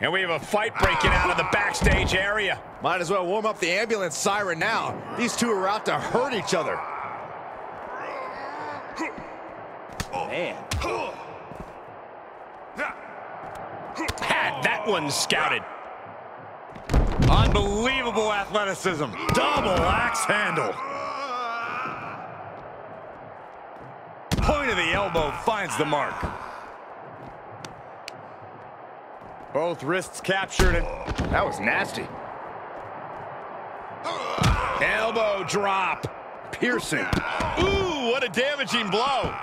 And we have a fight breaking out in the backstage area. Might as well warm up the ambulance siren now. These two are out to hurt each other. Man. Had that one scouted. Unbelievable athleticism. Double axe handle. Point of the elbow finds the mark. Both wrists captured and That was nasty. Elbow drop. Piercing. Ooh, what a damaging blow.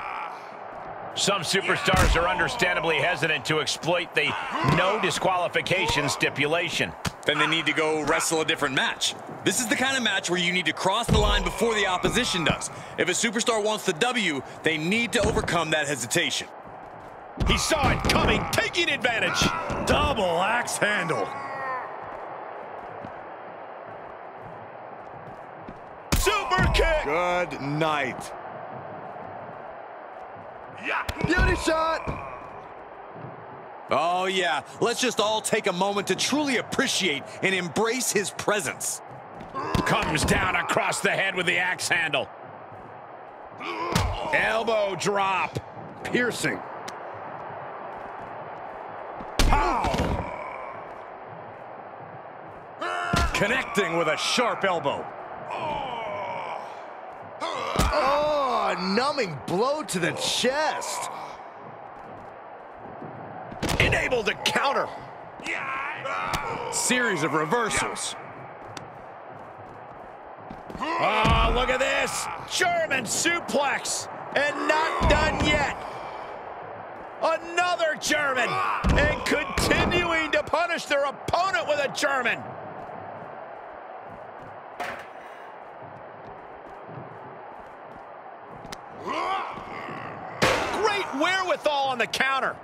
Some superstars are understandably hesitant to exploit the no disqualification stipulation. Then they need to go wrestle a different match. This is the kind of match where you need to cross the line before the opposition does. If a superstar wants the W, they need to overcome that hesitation. He saw it coming, taking advantage. double axe handle. Super kick. Good night. Yeah. Beauty shot. Oh yeah, let's just all take a moment to truly appreciate and embrace his presence. Comes down across the head with the axe handle. Elbow drop. Piercing. Connecting with a sharp elbow. Oh, a numbing blow to the chest. Enabled to counter. Series of reversals. Oh, look at this. German suplex. And not. Another German. And continuing to punish their opponent with a German. Great wherewithal on the counter.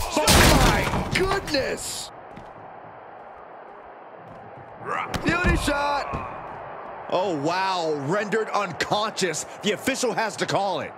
Oh my goodness. Beauty shot. Oh, wow. Rendered unconscious. The official has to call it.